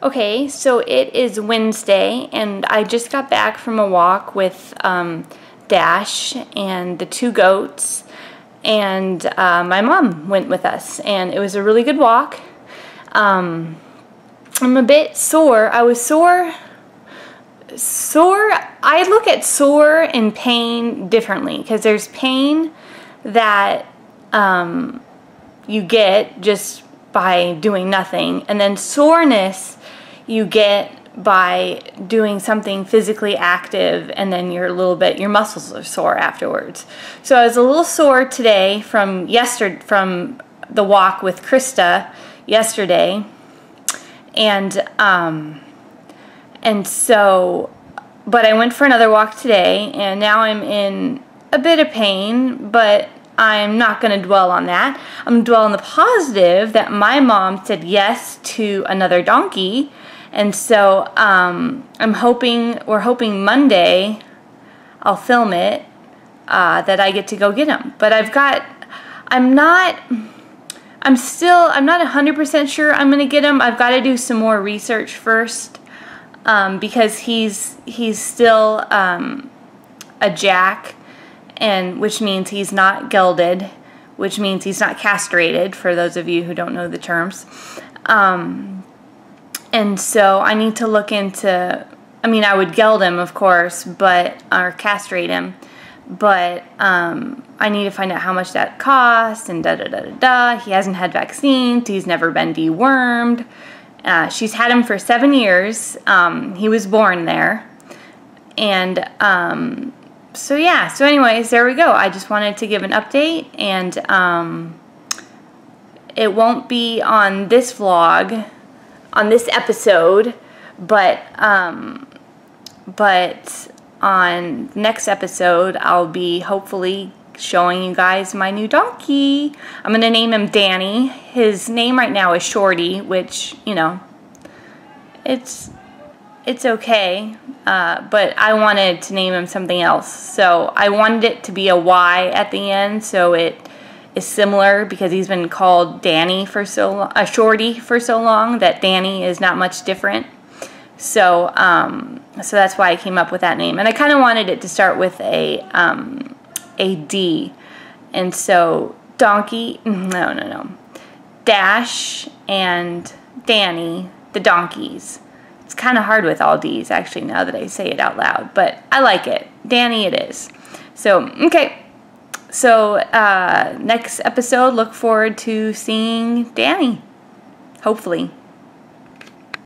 Okay, so it is Wednesday, and I just got back from a walk with um, Dash and the two goats, and uh, my mom went with us, and it was a really good walk. Um, I'm a bit sore. I was sore. Sore, I look at sore and pain differently because there's pain that um, you get just by doing nothing, and then soreness you get by doing something physically active and then you're a little bit your muscles are sore afterwards. So I was a little sore today from yesterday from the walk with Krista yesterday. And um and so but I went for another walk today and now I'm in a bit of pain, but I'm not going to dwell on that. I'm going to dwell on the positive that my mom said yes to another donkey and so um, I'm hoping, we're hoping Monday I'll film it uh, that I get to go get him. But I've got, I'm not, I'm still, I'm not 100% sure I'm going to get him. I've got to do some more research first um, because he's, he's still um, a jack and which means he's not gelded, which means he's not castrated for those of you who don't know the terms. Um, and so I need to look into. I mean, I would geld him, of course, but or castrate him, but um, I need to find out how much that costs and da da da da da. He hasn't had vaccines. He's never been dewormed. Uh, she's had him for seven years. Um, he was born there, and um, so yeah. So, anyways, there we go. I just wanted to give an update, and um, it won't be on this vlog on this episode, but um, but on next episode I'll be hopefully showing you guys my new donkey. I'm gonna name him Danny. His name right now is Shorty, which you know, it's it's okay. Uh, but I wanted to name him something else, so I wanted it to be a Y at the end, so it is similar because he's been called Danny for so a shorty for so long that Danny is not much different. So, um, so that's why I came up with that name, and I kind of wanted it to start with a um, a D, and so Donkey, no, no, no, Dash and Danny, the donkeys. Kind of hard with all D's actually now that I say it out loud, but I like it. Danny, it is. So, okay. So, uh, next episode, look forward to seeing Danny. Hopefully.